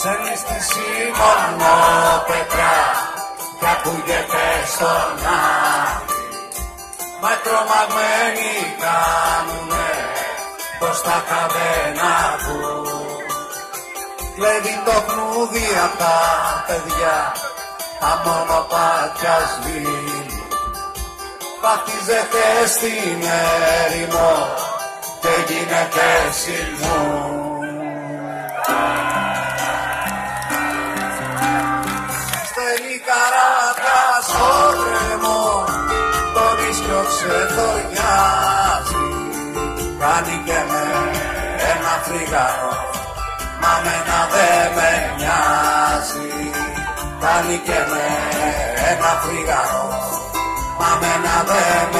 Ξενιστήσει μόνο πετρά κι ακούγεται στον άδει Μα τρομαγμένοι κάνουνε πως τα καβένα του. Κλέβει το χνούδι απ' τα παιδιά τα μονοπάτια σβήνει. Βαφτίζεται στην έρημο και γίνεται σιλμού το ρίσκιο ξεθοριάζει κάνει και με ένα φρυγανό μα μένα δεν με νοιάζει. Κάνει και με ένα φρυγανό μα μένα δεν με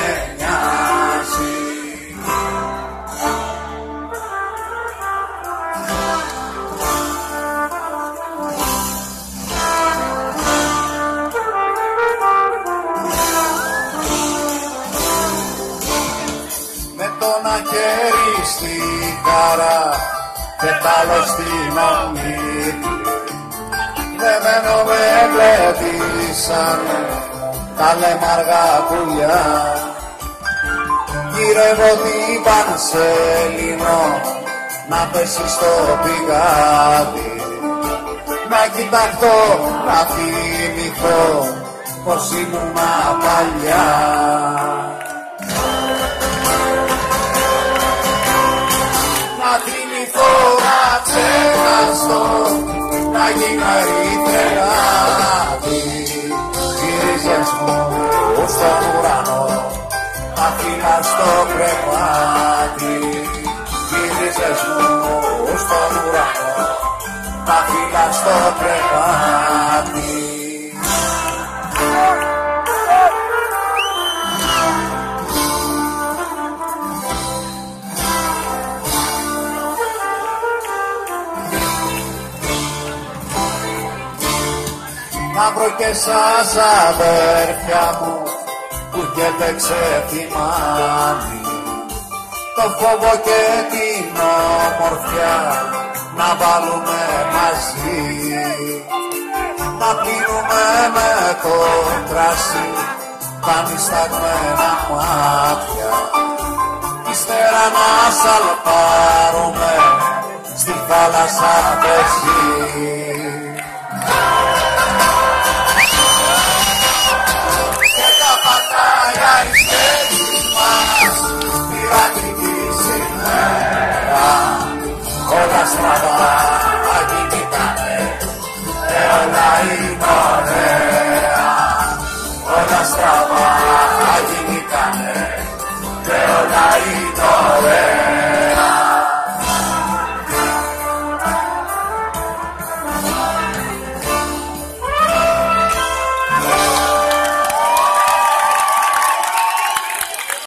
αχέρι στη χαρά και τ' άλλο στην ομίτη δεμένο με βλέπησαν τα λεμαργά πουλιά. Γύρω την πανσέλινο να πέσει στο πηγάδι. Να κοιταχτώ, να θυμηθώ πως ήμουν παλιά αφήνα στο κρεβάτι γύριζες μου στον ουρανό. Αφήνα στο κρεβάτι. Να βρω και σας αδέρφια μου που έχετε ξεθυμάνει το φόβο και την ομορφιά να βάλουμε μαζί. Να πίνουμε με το κρασί τα νησταγμένα μάτια. Ύστερα να σαλπάρουμε στη θάλασσα πεζή